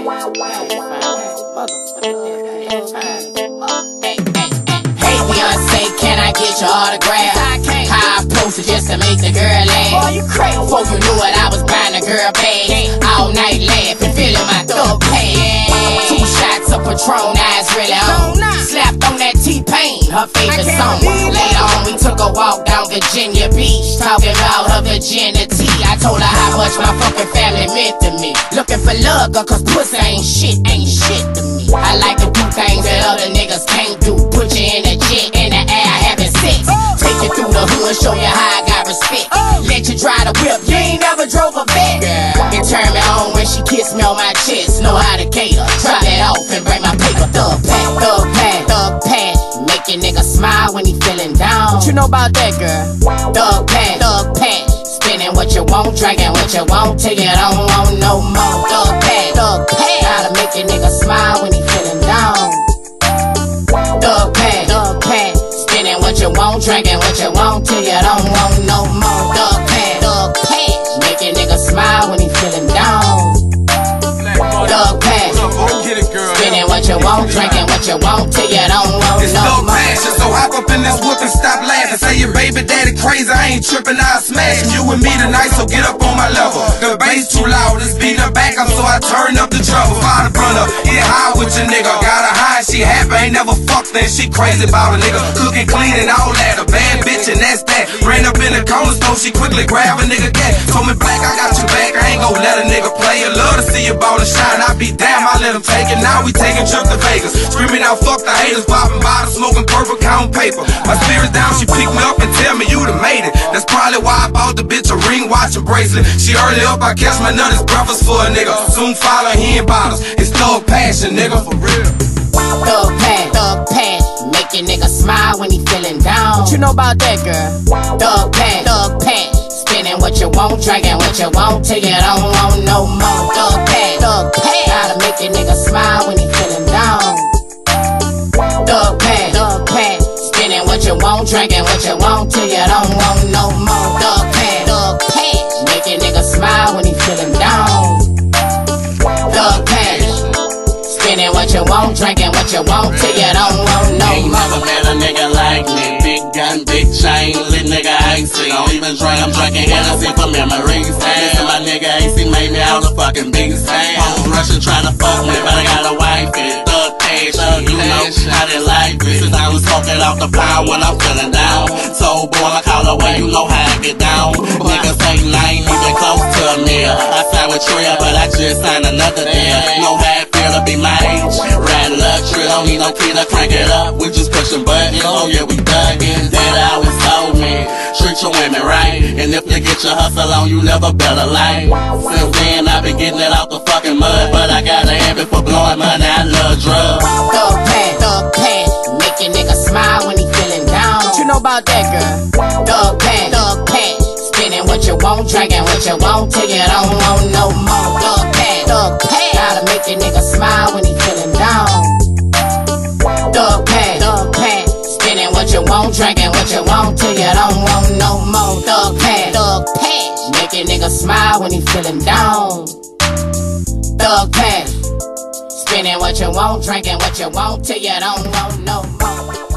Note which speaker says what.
Speaker 1: Hey Beyonce, can I get your autograph? I can't. How I posted just to make the girl laugh. Oh, you crazy? Before you knew it, I was buying the girl bag. All night laughing, feeling my thug pad. Two shots of Patron, eyes really on. Slapped on that T-Pain, her favorite song. Virginia Beach, talking about her virginity. I told her how much my fucking family meant to me. Looking for love, cause pussy ain't shit, ain't shit to me. I like to do things that other niggas can't do. Put you in a jet, in the air, having sex. Take you through the hood, show you how I got respect. Let you drive the whip, you ain't never drove a vet. And turn me on when she kissed me on my chest. Know how to cater, about that, girl? Thug passion, thug passion. Spinning what you want, drinking what you want, till you don't want no more. Thug passion, thug passion. Gotta make your nigga smile when he feeling down. Thug passion, thug passion. Spinning what you want, drinking what you want, till you don't want no more. Thug passion, thug passion. Make your nigga smile when he feeling down. Thug passion.
Speaker 2: Go get it.
Speaker 1: Spinning what you want, drinking what you want, till
Speaker 2: crazy, I ain't tripping, I'll smash. You and me tonight, so get up on my level. The bass too loud, it's beating back up, so I turn up the treble. Fire the up, get high with your nigga. She happy, ain't never fucked, then she crazy about a nigga. Cooking clean and all that, a bad bitch, and that's that. Ran up in the corner store, she quickly grab a nigga cat. Told me black, I got your back, I ain't gon' let a nigga play. You love to see you ball and shine, I be damn, I let him take it. Now we taking trip to Vegas. Screaming out, fuck the haters, popping bottles, smoking purple, count paper. My spirit's down, she pick me up and tell me you done made it. That's probably why I bought the bitch a ring, watch and bracelet. She early up, I catch my nut, breakfast for a nigga. Soon follow, he bottles. It's thug passion, nigga, for real.
Speaker 1: About that, girl? Thug passion, thug passion. Spinning what you want, drinking what you want, till you don't want no more. Thug passion, thug passion. Drinking what you want, till you don't want no
Speaker 3: Ain't never met a nigga like me. Big gun, big chain, lit nigga icy. Don't even drink, I'm drinking Hennessy for memories. Damn, my nigga AC made me out a fucking big stand. Hoes rushing trying to fuck me, but I got a wife and thug passion. You know how they like it. Since I was smoking off the pound when I'm feeling down. So boy, I call away, you know how I get down. Niggas ain't even close to a meal. I signed with Trill, but I just signed another deal. Know how it feel to be my age. Ride luxury, don't need no key to crank it up. We just pushing buttons. Oh yeah, we thuggin'. That always told me. Treat your women right. And if you get your hustle on, you never better lie. Since then, I've been getting it out the fucking mud. But I got a habit for blowing money. I love drugs.
Speaker 1: Thug passion, thug passion. Make your nigga smile when he feeling down. What you know about that, girl? Thug passion, thug passion. Spinning what you want, drinking what you want, till you don't want no more. Thug passion, thug pack. Gotta make your nigga smile when he feeling down. Thug passion, thug passion. Spinning what you want, drinking what you want, till you don't want no more. Thug passion, thug passion. Make your nigga smile when he feeling down. Thug passion. Spinning what you want, drinking what you want, till you don't want no more.